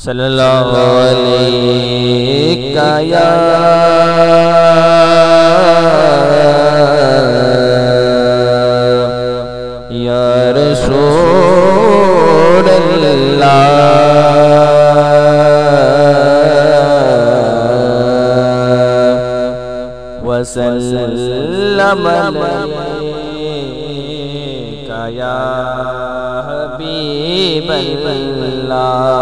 صلی اللہ علیہ یا یا رسول اللہ وسلم حبیب اللہ۔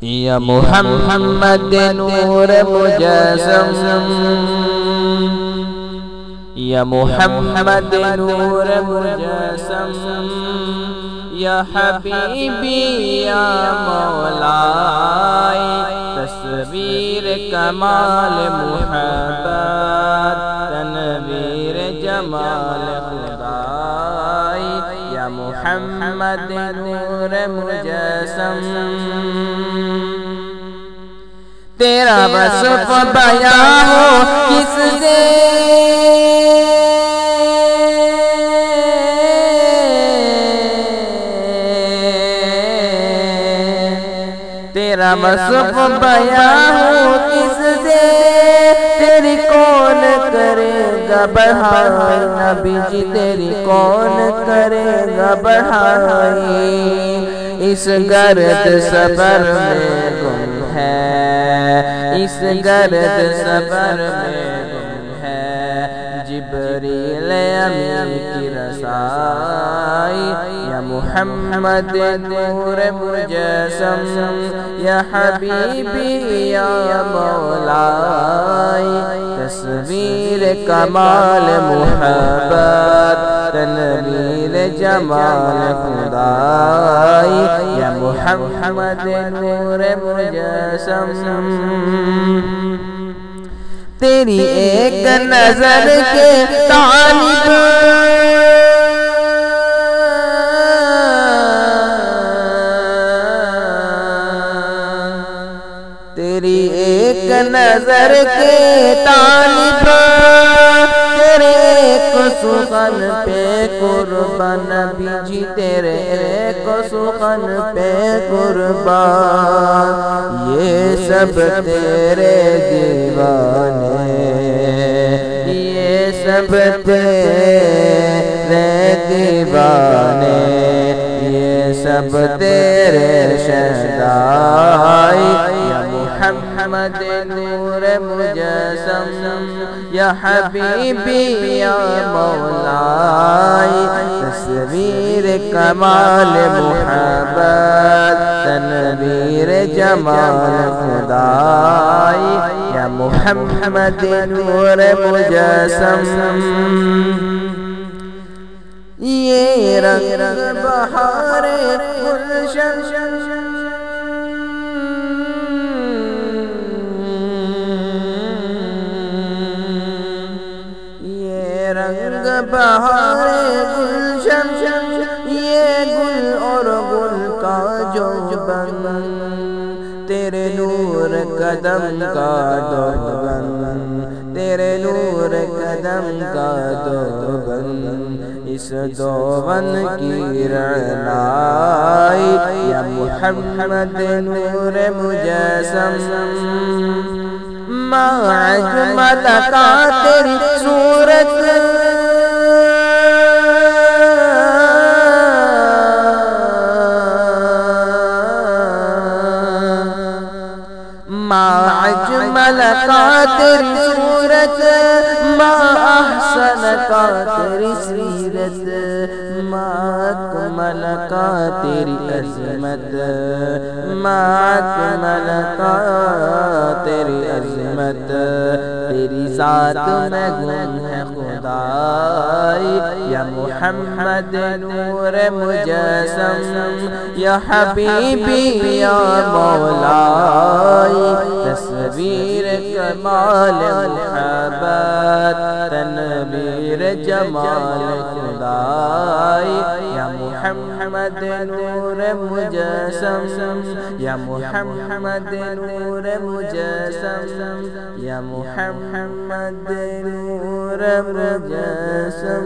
یا محمد نور مجسم۔ یا محمد نور مجسم۔ یا حبیبی، یا مولائی، تصویر کمال محبت۔ جمال خدائی یا محمد نور مجسم. تیرا وصف بیان ہو کس سے؟ تیرا وصف بیان ہو کس سے؟ تیری کون کرے؟ گا بڑھائی نبی جی تیری کون کرے گا بڑھائی اس گرد صبر میں گم ہے۔ اس گرد صبر میں گم ہے۔ جبریل امین کی رسائی، یا محمد نور مجسم، یا حبیبی، یا مولائی تصویر کمال محبت تنویر جمال خدائی یا محمد نور مجسم۔ تیری ایک نظر کے طالب تیری ایک نظر کے طالب تیرے ایک سخن پہ قربان نبی جی تیرے ایک سخن پہ قربان، یہ سب تیرے دیوانے، یہ سب تیرے دیوانے، یہ سب تیرے شہدائی یا محمد نور مجسم، یا حبیبی یا مولائی تصویر کمال محبت، تنویر جمال خدائی، یا محمد نور مجسم۔ یہ رنگ بہار گلشن رنگ بہار گلشن، یہ گل اور گل کا جو بن، تیرے نور قدم کا دو بن، تیرے نور قدم کا دو بن، اس دوون کی رعنائی یا محمد نور مجسم ما اجمل کا تیری ما أجمل تیری صورت ما أحسن کا سیرت ما اکمل کا تیری عظمت ما اکمل کا تیری عظمت تیری ذات میں گم ہے خدائی یا محمد نور مجسم یا حبیبی یا مولائی. تصویر کمال محبت تنویر جمال خدائی یا محمد نور مجسم یا محمد نور مجسم یا محمد نور مجسم.